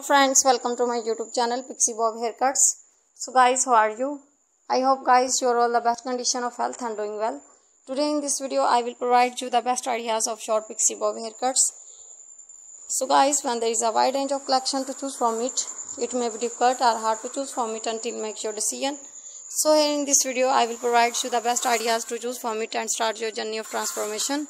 hello friends welcome to my youtube channel pixie bob haircuts. So guys how are you? I hope guys you're all the best condition of health and doing well. Today in this video i will provide you the best ideas of short pixie bob haircuts. So guys when there is a wide range of collection to choose from it it may be difficult or hard to choose from it until make your decision. So here in this video i will provide you the best ideas to choose from it and start your journey of transformation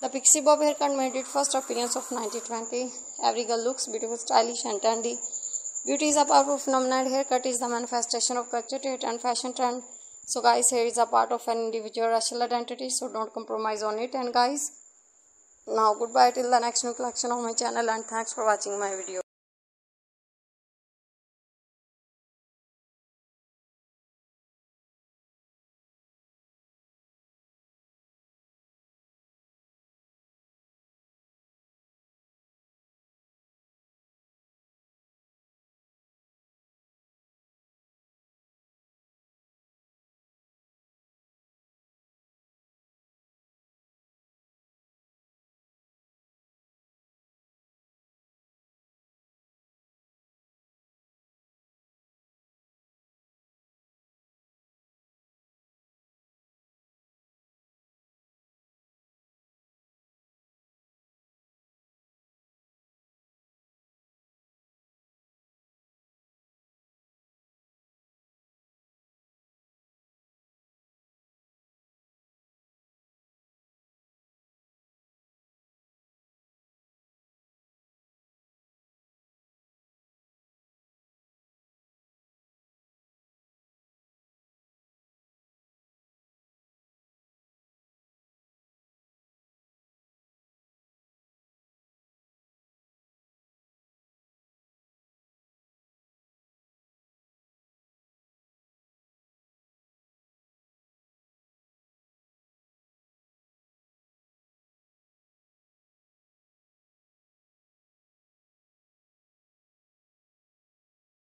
the Pixie Bob haircut made its first appearance of 1920. Every girl looks beautiful, stylish and trendy. Beauty is a powerful phenomenon. Haircut is the manifestation of culture, taste and fashion trend. So guys, hair is a part of an individual racial identity. So don't compromise on it. And guys, now goodbye till the next new collection of my channel and thanks for watching my video.